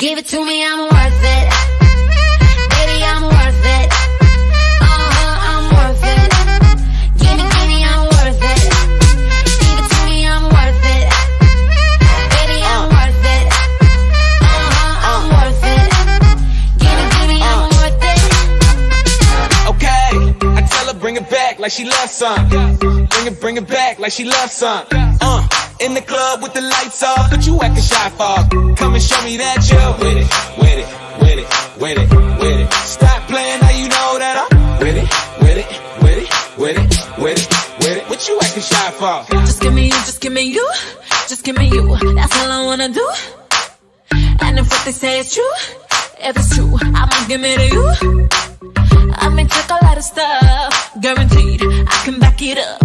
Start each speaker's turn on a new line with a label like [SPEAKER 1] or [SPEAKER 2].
[SPEAKER 1] Give it to me, I'm worth it. Baby, I'm worth it. Uh -huh, I'm worth it. Give it to me, I'm worth it. Give it to me, I'm worth it. Baby, I'm uh. worth it. Uh-huh, uh -huh, I'm worth it. Give it to me, I'm uh. worth it.
[SPEAKER 2] Okay, I tell her bring it back like she loves some. Bring it, bring it back like she loves some. Uh, in the club with the lights off, but you acting shy fog. Come and show me that you you're with it, with it, with it, with it, with it. Stop playing now you know that I'm with it, with it, with it, with it, with it, with it. What you acting shy for?
[SPEAKER 3] Just give me you, just give me you, just give me you. That's all I wanna do. And if what they say is true, if it's true, I'ma give it to you. I may take a lot of stuff, guaranteed I can back it up.